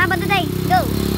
Ha, batuday. Go.